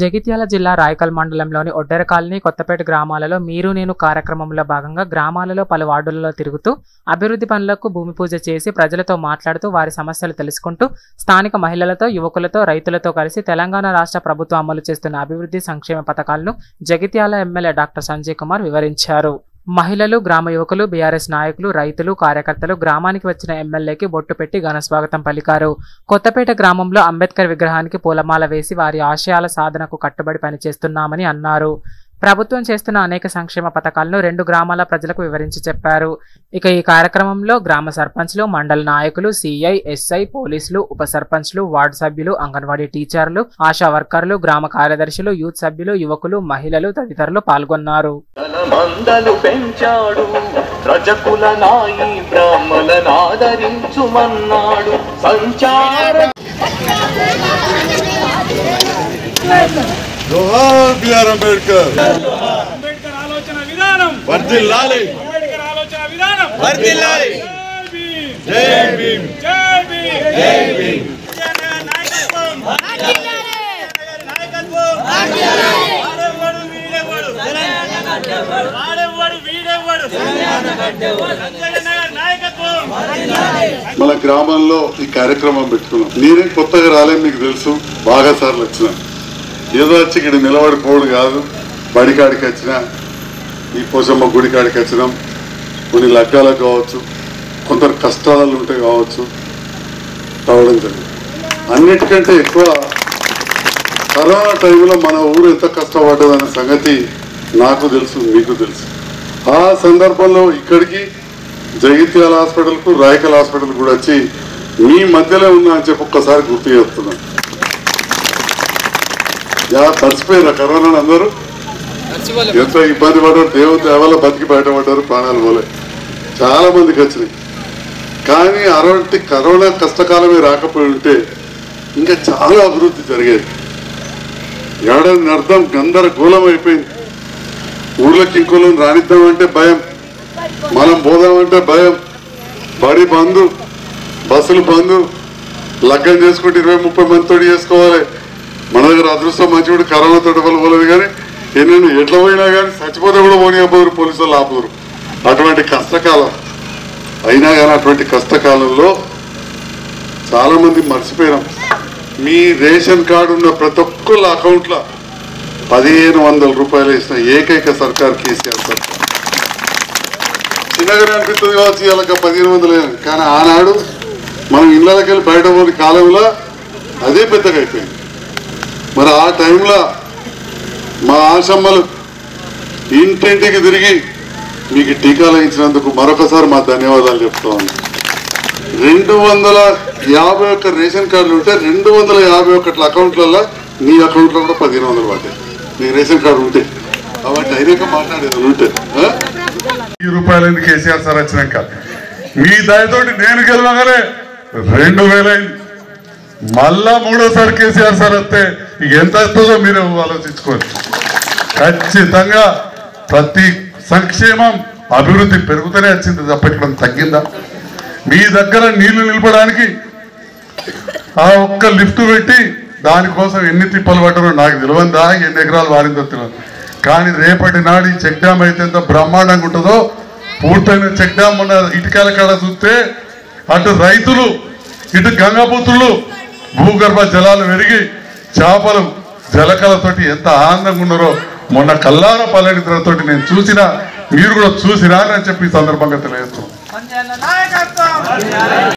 జగిత్యాల జిల్లా రాయకల్ మండలంలోని ఒడ్డెర కాలనీ కొత్తపేట గ్రామాలలో మీరు నేను కార్యక్రమంలో భాగంగా గ్రామాలలో పలు వార్డులలో తిరుగుతూ అభివృద్ధి పనులకు భూమి పూజ చేసి ప్రజలతో మాట్లాడుతూ వారి సమస్యలు తెలుసుకుంటూ స్థానిక మహిళలతో యువకులతో రైతులతో కలిసి తెలంగాణ రాష్ట్ర ప్రభుత్వం అమలు చేస్తున్న అభివృద్ధి సంక్షేమ పథకాలను జగిత్యాల ఎమ్మెల్యే డాక్టర్ సంజయ్ కుమార్ వివరించారు. మహిళలు గ్రామ యువకులు బీఆర్ఎస్ నాయకులు రైతులు కార్యకర్తలు గ్రామానికి వచ్చిన ఎమ్మెల్యేకి బొట్టు పెట్టి ఘన స్వాగతం పలికారు. కొత్తపేట గ్రామంలో అంబేద్కర్ విగ్రహానికి పూలమాల వేసి వారి ఆశయాల సాధనకు కట్టుబడి పనిచేస్తున్నామని అన్నారు. ప్రభుత్వం చేస్తున్న అనేక సంక్షేమ పథకాలను రెండు గ్రామాల ప్రజలకు వివరించి చెప్పారు. ఇక ఈ కార్యక్రమంలో గ్రామ సర్పంచ్లు మండల నాయకులు సిఐ ఎస్ఐ పోలీసులు ఉప సర్పంచ్లు వార్డు సభ్యులు అంగన్వాడీ టీచర్లు ఆశా వర్కర్లు గ్రామ కార్యదర్శులు యూత్ సభ్యులు యువకులు మహిళలు తదితరులు పాల్గొన్నారు. రజకుల నాయి సంచార జోహార్ బిఆర్ అంబేద్కర్ అంబేద్కర్ ఆలోచన విధానం. వర్ధిల్లాలి అంబేద్కర్ ఆలోచన విధానం. వర్ధిల్లాలి జై భీమ్. జై భీమ్. జై భీమ్. నాయకత్వం. నాయకత్వం. నాయకత్వం. మన గ్రామంలో ఈ కార్యక్రమం పెట్టుకున్నాం. నేనే కొత్తగా రాలే మీకు తెలుసు. బాగా సార్లు వచ్చిన. ఏదో వచ్చి ఇక్కడ నిలబడిపోడు కాదు. బడికాడికి వచ్చినా ఈ పోసమ్మ గుడి కాడికి వచ్చినాం కొన్ని లగ్గాలకు కావచ్చు కొందరు కష్టాలు ఉంటే కావచ్చు రావడం జరిగింది. అన్నిటికంటే ఎక్కువ కరోనా టైంలో మన ఊరు ఎంత కష్టపడ్డదన్న సంగతి నాకు తెలుసు మీకు తెలుసు. ఆ సందర్భంలో ఇక్కడికి జగిత్యాల హాస్పిటల్కు రాయకల్ హాస్పిటల్ కూడా వచ్చి మీ మధ్యలో ఉన్నా అని చెప్పి ఒక్కసారి గుర్తు చేస్తున్నాను. యా మర్చిపోయారా కరోనా అందరూ. ఎంత ఇబ్బంది పడ్డారు దేవుని దేవాల బతికి బయటపడ్డారు ప్రాణాలు పోలే. చాలా మందికి వచ్చినాయి. కానీ అలాంటి కరోనా కష్టకాలమే రాకపోయి ఉంటే ఇంకా చాలా అభివృద్ధి జరిగేది. ఏడాది అర్థం గందరగోళం అయిపోయింది. ఊర్లోకి ఇంకోళ్ళని రానిద్దామంటే భయం. మనం పోదామంటే భయం. బడి బంధు బస్సులు బంధు లగ్గం చేసుకుంటే ఇరవై ముప్పై మందితో చేసుకోవాలి. మన దగ్గర అదృష్టం మంచివాడు కరోనా తోటి వల్ల పోలేదు కానీ ఎన్నెన్ని ఎట్లా పోయినా కానీ చచ్చిపోతే కూడా పోనీయపోరు పోలీసు వాళ్ళు ఆపుదురు అటువంటి కష్టకాలం అయినా కానీ అటువంటి కష్టకాలంలో చాలామంది మర్చిపోయినాం. మీ రేషన్ కార్డు ఉన్న ప్రతి ఒక్కళ్ళ అకౌంట్లో పదిహేను వందల రూపాయలు వేసిన ఏకైక సర్కార్ కేసీఆర్ సర్కార్. చిన్నగానే అనిపిస్తుంది కావచ్చు ఇలాగ పదిహేను వందలు కానీ ఆనాడు మనం ఇళ్ళకి వెళ్ళి బయట పోని కాలంలో అదే పెద్దగా అయిపోయింది. మరి ఆ టైంలో మా ఆశమ్మలు ఇంటింటికి తిరిగి మీకు టీకాలు ఇచ్చినందుకు మరొకసారి మా ధన్యవాదాలు చెప్తా ఉన్నాం రెండు వందల యాభై ఒక్క రేషన్ కార్డులు ఉంటే రెండు వందల యాభై ఒకటి అకౌంట్లలో నీ అకౌంట్లో కూడా పదిహేను వందలు పడ్డాయి. నీ రేషన్ కార్డు ఉంటే. కాబట్టి డైరెక్ట్గా మాట్లాడేది ఉంటే. ఆ? ఈ రూపాయలు కేసీఆర్ సార్ వచ్చినాక? మీ దయతోటి నేను గెలవగానే రెండు వేలైంది. మళ్ళా మూడోసారి కేసీఆర్ సార్ వస్తే ఎంత వస్తుందో మీరే ఆలోచించుకోండి. ఖచ్చితంగా ప్రతి సంక్షేమం అభివృద్ధి పెరుగుతూనే వచ్చింది. తప్ప ఇక్కడ తగ్గిందా? మీ దగ్గర నీళ్ళు నిలపడానికి ఆ ఒక్క లిఫ్ట్ పెట్టి దానికోసం ఎన్ని తిప్పలు పడ్డారో నాకు తెలియందా. ఎన్ని ఎకరాలు వారిందో తెలియదు. కానీ రేపటి నాడు ఈ చెక్ డ్యామ్ అయితే ఎంత బ్రహ్మాండంగా ఉంటుందో పూర్తయిన చెక్ డ్యామ్ ఉన్న ఇటుకల కాడ చూస్తే అటు రైతులు ఇటు గంగాపుత్రులు భూగర్భ జలాలు పెరిగి చేపలు జలకలతోటి ఎంత ఆనందంగా ఉన్నారో మొన్న కల్లార పల్లెనిద్రతోటి నేను చూసినా మీరు కూడా చూసిరా అని చెప్పి సందర్భంగా తెలియజేస్తున్నాను